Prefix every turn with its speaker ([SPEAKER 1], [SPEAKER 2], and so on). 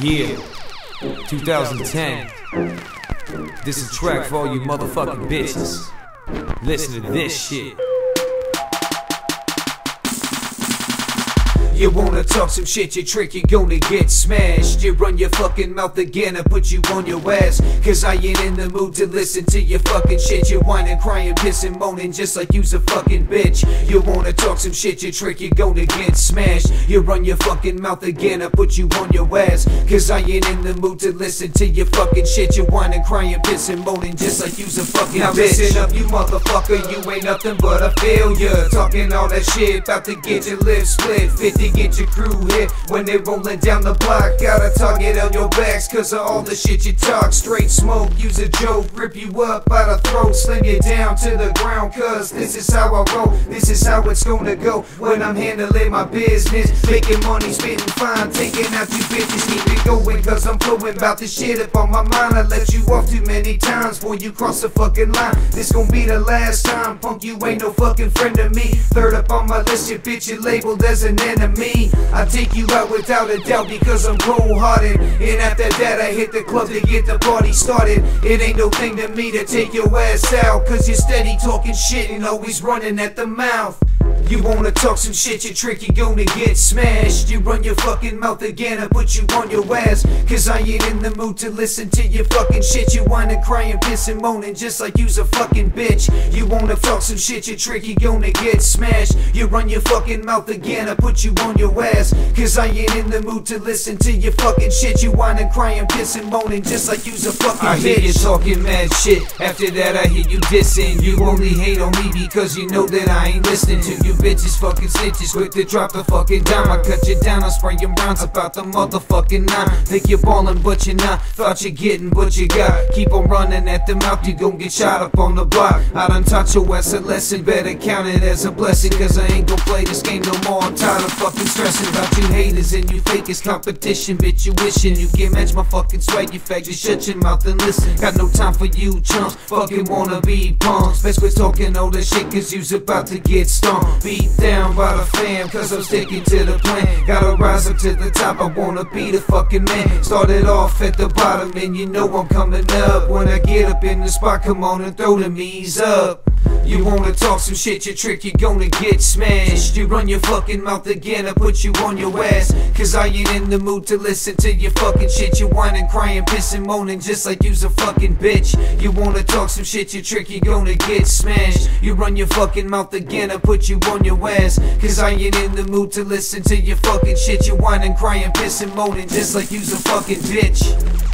[SPEAKER 1] Yeah, 2010. This is a track for all you motherfucking bitches. Listen to this shit.
[SPEAKER 2] You wanna talk some shit, you trick, you gonna get smashed. You run your fucking mouth again, I put you on your ass. Cause I ain't in the mood to listen to your fucking shit. You whining, crying, pissing, moaning, just like you's a fucking bitch. You wanna talk some shit, you trick, you gonna get smashed. You run your fucking mouth again, I put you on your ass. Cause I ain't in the mood to listen to your fucking shit. You whining, crying, pissing, moaning, just like you's a fucking now bitch. Listen up, you motherfucker, you ain't nothing but a failure. Talking all that shit, about to get your lips split. 50 get your crew hit when they rolling down the block. Got a target on your backs cause of all the shit you talk. Straight smoke, use a joke, rip you up by the throat, slam you down to the ground. Cause this is how I roll, this is how it's gonna go when I'm handling my business. Making money, spitting fine, taking out you bitches. Keep it going cause I'm flowing about this shit up on my mind. I let you off too many times before you cross the fucking line. This gon' be the last time, punk. You ain't no fucking friend of me. Third up on my list, you bitch, you labeled as an enemy. I take you out without a doubt because I'm cold hearted. And after that, I hit the club to get the party started. It ain't no thing to me to take your ass out. Cause you're steady talking shit and always running at the mouth. You wanna talk some shit, you trick, you gonna get smashed. You run your fucking mouth again, I put you on your ass. Cause I ain't in the mood to listen to your fucking shit. You whining, crying, pissing, moaning, just like you's a fucking bitch. You wanna talk some shit, you trick, you gonna get smashed. You run your fucking mouth again, I put you on your ass. Cause I ain't in the mood to listen to your fucking shit. You whining, crying, pissing, moaning, just like you's a fucking
[SPEAKER 1] I
[SPEAKER 2] bitch.
[SPEAKER 1] hear you talking mad shit. After that, I hear you dissing. You only hate on me because you know that I ain't listening to you bitches. Fucking snitches, quick to drop the fucking dime. I cut you down, I spray your rounds about the motherfucking nine. Think you're ballin', but you're not. Thought you're getting what you got. Keep on running at the mouth, you gon' get shot up on the block. I done taught your ass a lesson, better count it as a blessing. Cause I ain't gon' play this game no more. I'm tired of fucking stressing about you haters and you fakers. Competition, bitch, you wishing you can match my fucking swag. You fag, just shut your mouth and listen. Got no time for you chumps, fucking wanna be punks. Best quit talking all that shit, cause you's about to get stomped. Beat down by the fam, cause I'm sticking to the plan. Gotta rise up to the top, I wanna be the fucking man. Started off at the bottom, and you know I'm coming up. When I get up in the spot, come on and throw the knees up. You wanna talk some shit, you trick, you gonna get smashed. You run your fucking mouth again, I put you on your ass. Cause I ain't in the mood to listen to your fucking shit. You whining, crying, pissing, moaning, just like you's a fucking bitch. You wanna talk some shit, you trick, you gonna get smashed. You run your fucking mouth again, I put you on your ass. Cause I ain't in the mood to listen to your fucking shit. You whining, crying, pissing, moaning, just like you's a fucking bitch.